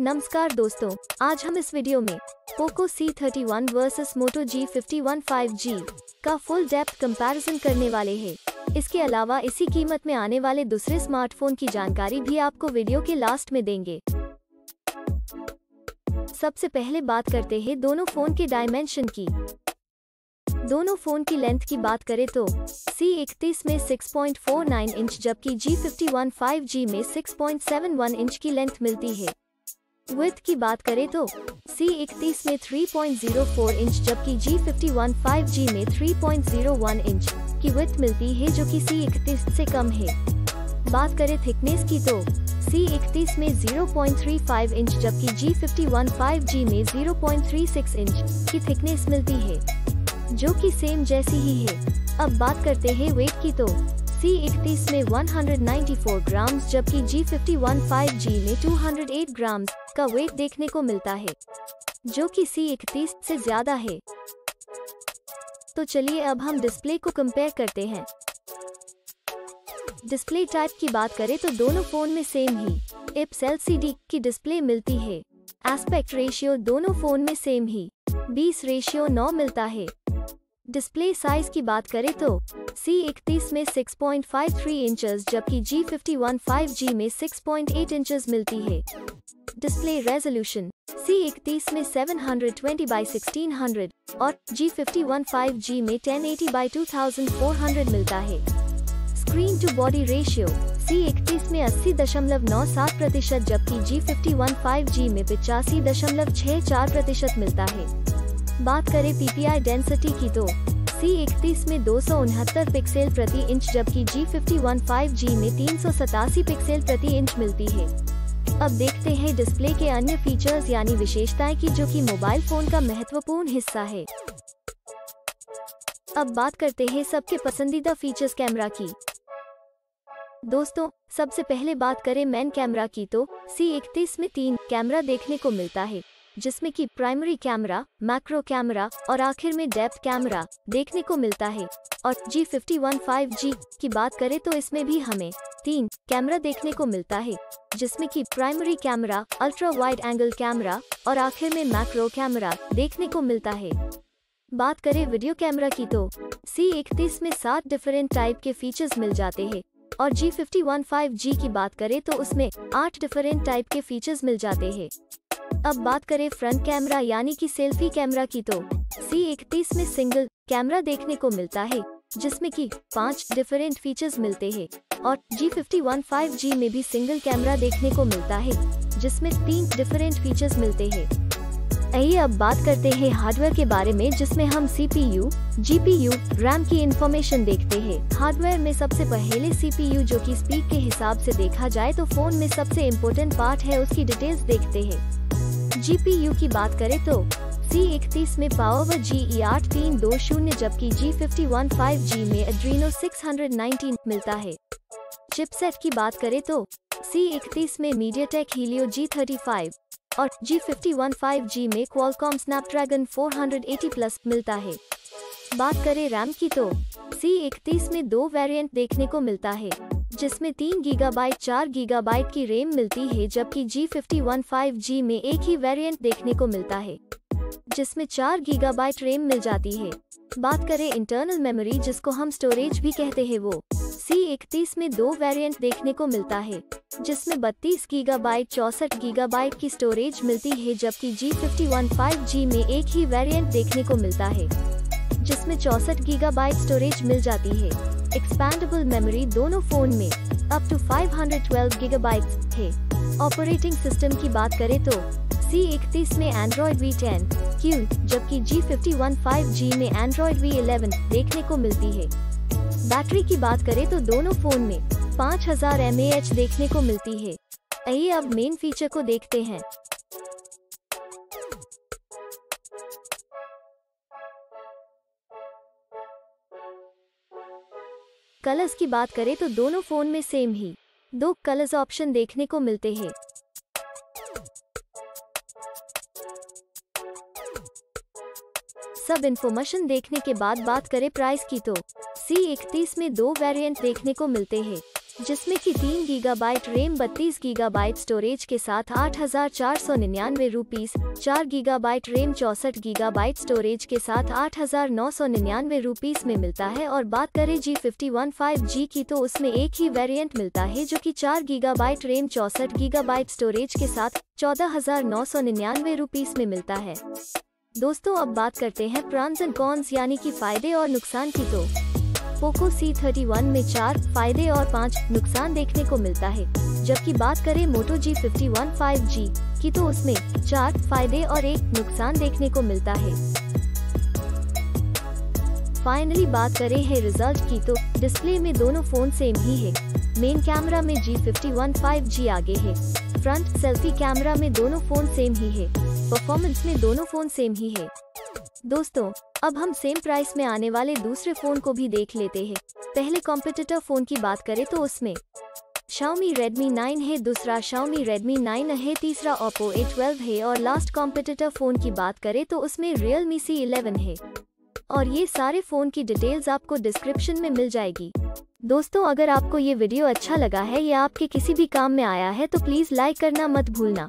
नमस्कार दोस्तों, आज हम इस वीडियो में पोको C31 वर्सेस मोटो G51 5G का फुल डेप्थ कंपैरिजन करने वाले हैं। इसके अलावा इसी कीमत में आने वाले दूसरे स्मार्टफ़ोन की जानकारी भी आपको वीडियो के लास्ट में देंगे सबसे पहले बात करते हैं दोनों फ़ोन के डायमेंशन की दोनों फ़ोन की लेंथ की बात करें तो C31 में 6.49 इंच जबकि G51 5G में 6.71 इंच की लेंथ मिलती है। विथ की बात करें तो C31 में 3.04 इंच जबकि G51 5G में 3.01 इंच की विथ मिलती है, जो कि C31 से कम है। बात करें थिकनेस की तो C31 में 0.35 इंच जबकि G51 5G में 0.36 इंच की थिकनेस मिलती है। जो कि सेम जैसी ही है। अब बात करते हैं वेट की तो। C31 में 194 ग्राम जबकि G51 5G में 208 ग्राम का वेट देखने को मिलता है, जो कि C31 से ज़्यादा है। तो चलिए अब हम डिस्प्ले को कंपेयर करते हैं। डिस्प्ले टाइप की बात करें तो दोनों फ़ोन में सेम ही। इप्स एलसीडी की डिस्प्ले मिलती है। एस्पेक्ट रेशियो दोनों फ़ोन में सेम ही। 20 रेशियो 9 मिलता है। डिस्प्ले साइज़ की बात करें तो C31 में 6.53 इंचेस जबकि G51 5G में 6.8 इंचेस मिलती है। डिस्प्ले रेजोल्यूशन C31 में 720 बाई 1600 और G51 5G में 1080 बाई 2400 मिलता है। Screen to body ratio C31 में 80.97 प्रतिशत जबकि G51 5G में पिचासी दशमलव छह चार प्रतिशत मिलता है। बात करें पीपीआई डेंसिटी की तो C31 में दो सौ उनहत्तर पिक्सल प्रति इंच जबकि G51 5G में तीन सौ सतासी पिक्सल प्रति इंच मिलती है। अब देखते हैं डिस्प्ले के अन्य फीचर्स यानी विशेषताएँ की, जो कि मोबाइल फ़ोन का महत्वपूर्ण हिस्सा है। अब बात करते हैं सबके पसंदीदा फीचर्स कैमरा की। दोस्तों, सबसे पहले बात करें मैन कैमरा की तो C31 में तीन कैमरा देखने को मिलता है। जिसमें कि प्राइमरी कैमरा मैक्रो कैमरा और आखिर में डेप्थ कैमरा देखने को मिलता है। और G51 5G की बात करें तो इसमें भी हमें तीन कैमरा देखने को मिलता है, जिसमें कि primary camera ultra wide angle camera और आखिर में मैक्रो कैमरा देखने को मिलता है। बात करें वीडियो कैमरा की तो C31 में सात डिफरेंट टाइप के फीचर्स मिल जाते हैं। और G51 5G की बात करें तो उसमें आठ डिफरेंट टाइप के फीचर्स मिल जाते हैं। अब बात करें फ्रंट कैमरा यानी कि सेल्फी कैमरा की तो। C31 में सिंगल कैमरा देखने को मिलता है जिसमें कि पाँच डिफरेंट फीचर्स मिलते हैं और G51 5G में भी सिंगल कैमरा देखने को मिलता है जिसमें तीन डिफरेंट फीचर्स मिलते हैं। आइए अब बात करते हैं हार्डवेयर के बारे में जिसमें हम CPU, GPU, रैम की इंफॉर्मेशन देखते हैं। हार्डवेयर में सबसे पहले CPU जो कि स्पीड के हिसाब से देखा जाए तो फ़ोन में सबसे इम्पोर्टेंट पार्ट है उसकी डिटेल्स देखते हैं। जीपीयू की बात करें तो C31 में पावर जी ई आठ तीन दो शून्य, जबकि G51 5G में एड्रीनो 619 मिलता है। चिपसेट की बात करें तो C31 में MediaTek Helio G35 और G51 5G में Qualcomm Snapdragon 480 प्लस मिलता है। बात करें रैम की तो C31 में दो वेरिएंट देखने को मिलता है। जिसमें तीन गीगाबाइट, चार गीगाबाइट की रैम मिलती है, जबकि G51 5G में एक ही वेरिएंट देखने को मिलता है, जिसमें चार गीगाबाइट रैम मिल जाती है। बात करें इंटरनल मेमोरी, जिसको हम स्टोरेज भी कहते हैं, वो C31 में दो वेरिएंट देखने को मिलता है, जिसमें 32 गीगाबाइट, चौसठ गीगा गीगाबाइट की स्टोरेज मिलती है, जबकि G51 5G में एक ही वेरिएंट देखने को मिलता है, जिसमें चौसठ गीगा गीगाबाइट स्टोरेज मिल जाती है। एक्सपैंडेबल मेमोरी दोनों फ़ोन में अप टू 512 गीगाबाइट्स है। ऑपरेटिंग सिस्टम की बात करें तो C31 में Android V10, Q, जबकि G51 5G में Android V11 देखने को मिलती है। बैटरी की बात करें तो दोनों फ़ोन में 5000 mAh देखने को मिलती है। आइए अब मेन फीचर को देखते हैं। कलर्स की बात करें तो दोनों फ़ोन में सेम ही। दो कलर्स ऑप्शन देखने को मिलते हैं। सब इन्फॉर्मेशन देखने के बाद बात करें प्राइस की तो। सी इकतीस में दो वेरिएंट देखने को मिलते हैं। जिसमें कि गीगाबाइट रैम, बत्तीस गीगाबाइट स्टोरेज के साथ आठ हज़ार चार सौ निन्यानवे रूपीज चार गीगाबाइट रैम, चौसठ गीगाबाइट स्टोरेज के साथ आठ हज़ार नौ सौ निन्यानवे रूपीज में मिलता है। और बात करें G fifty one five G की तो उसमें एक ही वेरिएंट मिलता है जो कि चार गीगाबाइट रैम, चौसठ गीगाबाइट स्टोरेज के साथ चौदह हज़ार नौ सौ निन्यानवे रूपीज में मिलता है। दोस्तों, अब बात करते हैं प्रॉन्स एंड कॉन्स, यानी कि फ़ायदे और नुकसान की तो। पोको C31 में चार फ़ायदे और पाँच नुकसान देखने को मिलता है। जबकि बात करें Moto G fifty one five G की तो उसमें चार फ़ायदे और एक नुकसान देखने को मिलता है। फाइनली बात करें है रिज़ल्ट की तो डिस्प्ले में दोनों फ़ोन सेम ही है। मेन कैमरा में G fifty one five G आगे है। फ्रंट सेल्फी कैमरा में दोनों फ़ोन सेम ही है। परफॉर्मेंस में दोनों फ़ोन सेम ही है। दोस्तों अब हम सेम प्राइस में आने वाले दूसरे फ़ोन को भी देख लेते हैं। पहले कॉम्पिटिटर फ़ोन की बात करें तो उसमें Xiaomi Redmi 9 है, दूसरा Xiaomi Redmi 9 है, तीसरा Oppo A12 है और लास्ट कॉम्पिटिटर फ़ोन की बात करें तो उसमें Realme C11 है। और ये सारे फ़ोन की डिटेल्स आपको डिस्क्रिप्शन में मिल जाएगी। दोस्तों, अगर आपको ये वीडियो अच्छा लगा है या आपके किसी भी काम में आया है तो प्लीज़ लाइक करना मत भूलना।